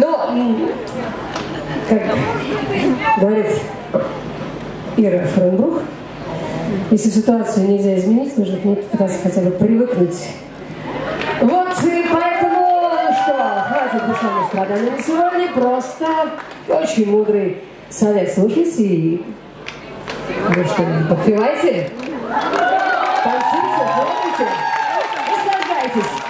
Но, как говорит Ира Френбрух, если ситуацию нельзя изменить, нужно к ней попытаться хотя бы привыкнуть. Вот и поэтому, что, хватит душевных страданий на сегодня, просто очень мудрый совет. Слушайте и вы что, подпевайте? Танцуйте, помните? Наслаждайтесь.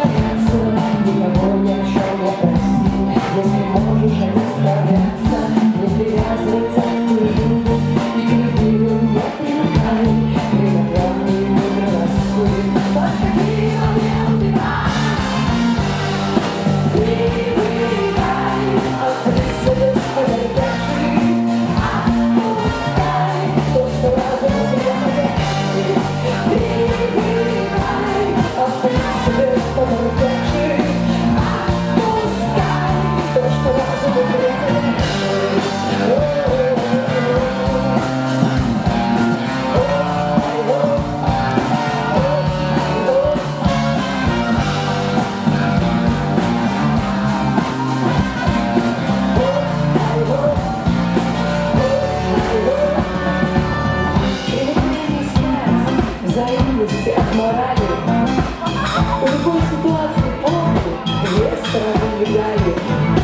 Obrigado.